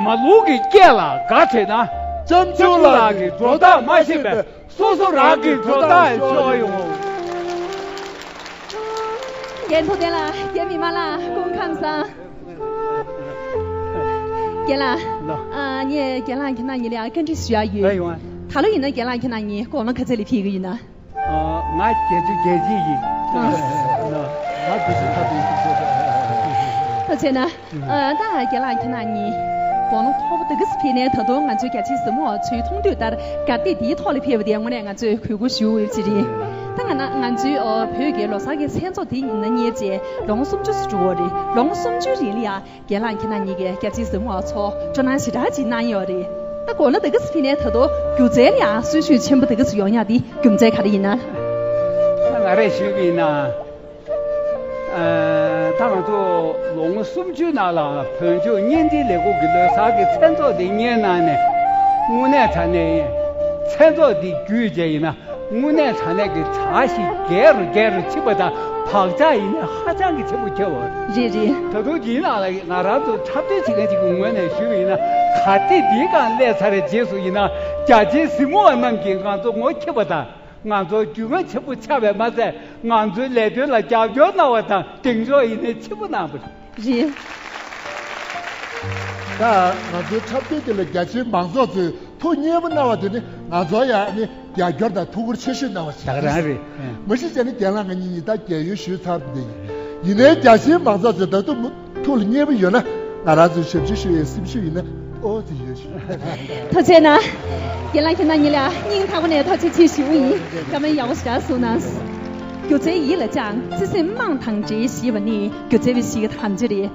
么路给改了，刚才呢，真就就那那个个做大做大买买些呗些呗，，说说那个做大小用。见头的啦，见密码啦，公看上。见啦，啊，你见啦，看到你俩跟着需要哎有。呦啊，他了人呢，见啦，看到你，过了去这里骗个人呢。啊，俺姐就姐姐嗯人，他不是他不是做的。而且呢，呃，当然见啦，看到你。光了拖不得个视频呢，他都俺最感觉什么吹通丢的，干地地套的骗不得，我俩俺最看过修为之的。但俺那，俺就呃，譬如给老啥个参照电影的年纪，龙松就是做的，龙松就人里啊，给俺看那你个感觉什么错，就那些大几难要的。那过了这个视频呢，他都狗仔里啊，水水全部这个是样样的，狗仔看的人呢。那俺来修给呢， 장소 롱 숨주 나라 편주 년디 내고 길러 사기 천조디 년나네 문에 자네 천조디 규제이나 문에 자네 그 자시 개르 개르 집어다 박자이나 하장이 전부 겨워 지지 더더지 나라 나라도 탑대 지금 지금 문에 쉬이나 가티 네가 내 살에 예수이나 자지 스모만 남긴 간도 못 쳐보다 ngā zō gyūngā chibu chabē mā sē, ngā zō lē tuyō lā jiao gyō nā wā tāng, tīng zō yī nē chibu nā bū rī. Tā ngā zō chabdē tī lā gyā chī māng zō tsī, tō nye bū nā wā tī nī, ngā zō yā nī gyā gyō dā tū gur chī shī nā wā chī. Tā rā rī. Mō shī chā nī gyā lā ngā nī nī tā gyā yū shū tsā bū Yī nē gyā chī māng zō tsī tā tū tū lī nye bū yō na, ngā rā zō shib shī shū yī sīm shū yī nā, o tsī yō shū. Tā chē nā. 不是呢？哦，这有学。头前呢，原来看到你俩，人他们呢，他去去修营，咱们要下手呢，就这一来讲，只是满堂这些问题，就这位是个谈着的。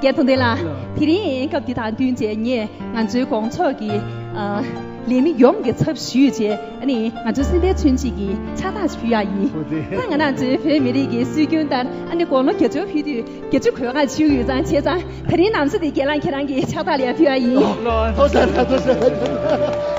也同的啦，天天搞地大短节呢，俺就光操的呃，连面用的插书节，呢，俺就是在春节的插大需要伊。那俺那这方面的个水工单，俺的光了结束批的，结束看俺秋雨张切张，他的男子的给俺看俺给插大两需要伊。都是他都是，我都是。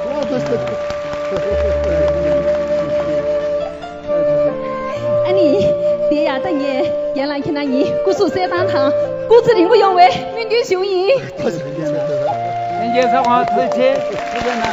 安 妮，爹呀，等你，原来看到你，古树三当堂，古子令我永为永久修营。他是这样的。人家说我自己，是不是呢？